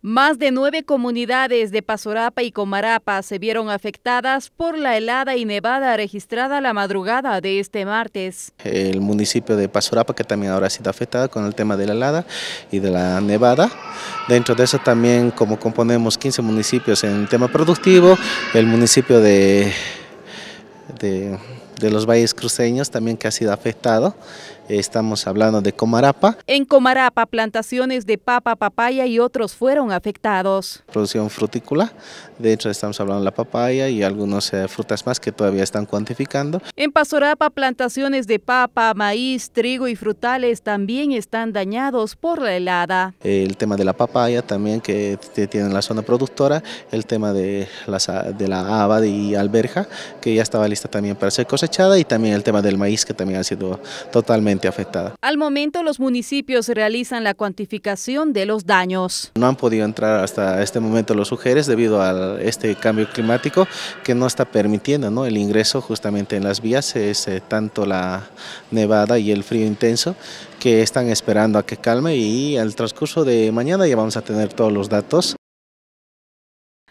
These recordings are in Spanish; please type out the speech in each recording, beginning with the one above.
Más de nueve comunidades de Pasorapa y Comarapa se vieron afectadas por la helada y nevada registrada la madrugada de este martes. El municipio de Pasorapa que también ahora ha sido afectado con el tema de la helada y de la nevada. Dentro de eso también como componemos 15 municipios en tema productivo, el municipio de, de de los valles cruceños también que ha sido afectado. Estamos hablando de Comarapa. En Comarapa, plantaciones de papa, papaya y otros fueron afectados. Producción frutícola, de hecho estamos hablando de la papaya y algunas eh, frutas más que todavía están cuantificando. En Pasorapa, plantaciones de papa, maíz, trigo y frutales también están dañados por la helada. El tema de la papaya también que tiene la zona productora, el tema de, de la haba y alberja que ya estaba lista también para ser cosechada y también el tema del maíz que también ha sido totalmente afectada. Al momento los municipios realizan la cuantificación de los daños. No han podido entrar hasta este momento los sujeres debido a este cambio climático que no está permitiendo ¿no? el ingreso justamente en las vías, es eh, tanto la nevada y el frío intenso que están esperando a que calme y al transcurso de mañana ya vamos a tener todos los datos.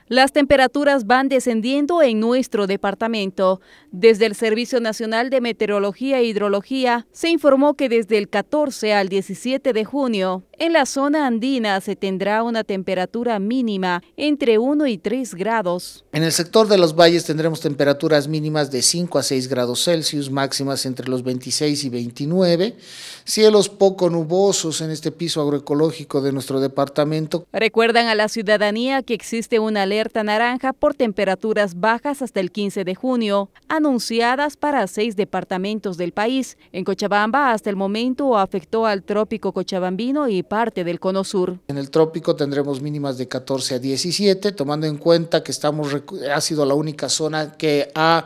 Las temperaturas van descendiendo en nuestro departamento. Desde el Servicio Nacional de Meteorología e Hidrología se informó que desde el 14 al 17 de junio en la zona andina se tendrá una temperatura mínima entre 1 y 3 grados. En el sector de los valles tendremos temperaturas mínimas de 5 a 6 grados Celsius, máximas entre los 26 y 29. Cielos poco nubosos en este piso agroecológico de nuestro departamento. Recuerdan a la ciudadanía que existe una alerta naranja por temperaturas bajas hasta el 15 de junio, anunciadas para seis departamentos del país. En Cochabamba, hasta el momento, afectó al trópico cochabambino y parte del cono sur. En el trópico tendremos mínimas de 14 a 17, tomando en cuenta que estamos, ha sido la única zona que ha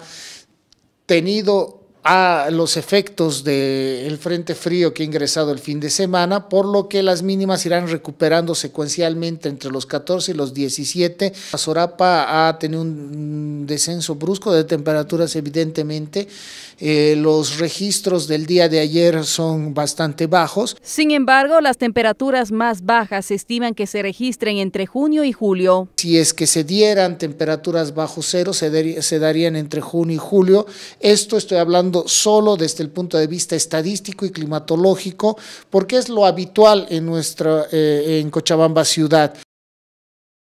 tenido a los efectos del frente frío que ha ingresado el fin de semana, por lo que las mínimas irán recuperando secuencialmente entre los 14 y los 17. Sorapa ha tenido un descenso brusco de temperaturas, evidentemente. Eh, los registros del día de ayer son bastante bajos. Sin embargo, las temperaturas más bajas se estiman que se registren entre junio y julio. Si es que se dieran temperaturas bajo cero, se, se darían entre junio y julio. Esto estoy solo desde el punto de vista estadístico y climatológico, porque es lo habitual en nuestra eh, en Cochabamba ciudad.